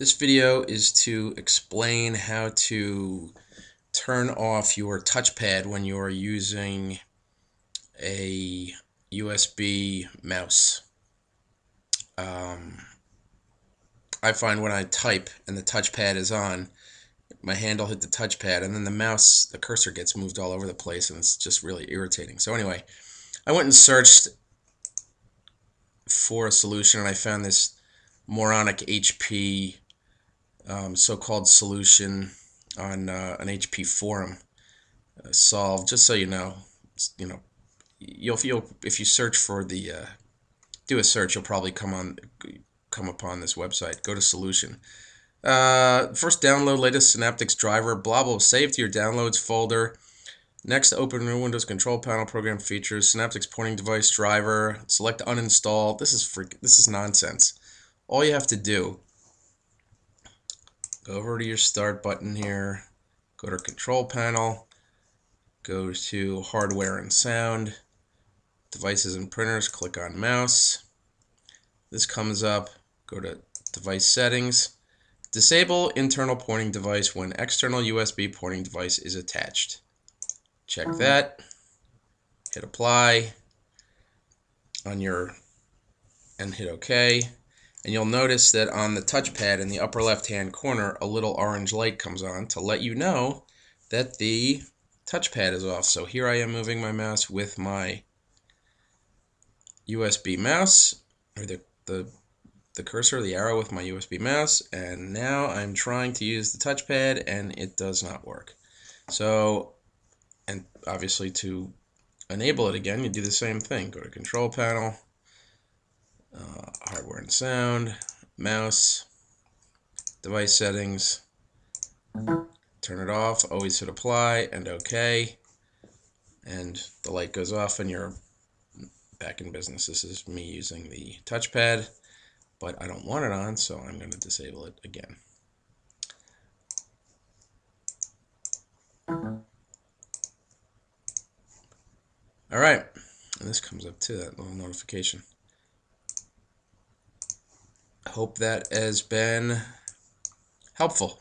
This video is to explain how to turn off your touchpad when you are using a USB mouse. Um, I find when I type and the touchpad is on, my hand will hit the touchpad and then the mouse, the cursor gets moved all over the place and it's just really irritating. So anyway, I went and searched for a solution and I found this moronic HP um, so-called solution on uh, an HP forum uh, solved. Just so you know, you know, you'll feel if you search for the uh, do a search, you'll probably come on come upon this website. Go to solution. Uh, first, download latest Synaptics driver. Blah blah. save to your downloads folder. Next, open new Windows Control Panel program features. Synaptics pointing device driver. Select uninstall. This is freak. This is nonsense. All you have to do go over to your start button here, go to control panel, go to hardware and sound, devices and printers, click on mouse. This comes up, go to device settings, disable internal pointing device when external USB pointing device is attached. Check oh. that, hit apply on your, and hit OK. And you'll notice that on the touchpad in the upper left hand corner, a little orange light comes on to let you know that the touchpad is off. So here I am moving my mouse with my USB mouse, or the, the, the cursor, the arrow with my USB mouse, and now I'm trying to use the touchpad and it does not work. So, and obviously to enable it again, you do the same thing. Go to control panel, uh, hardware and sound, mouse, device settings, turn it off, always hit apply and OK, and the light goes off and you're back in business. This is me using the touchpad, but I don't want it on, so I'm going to disable it again. All right, and this comes up too, that little notification hope that has been helpful.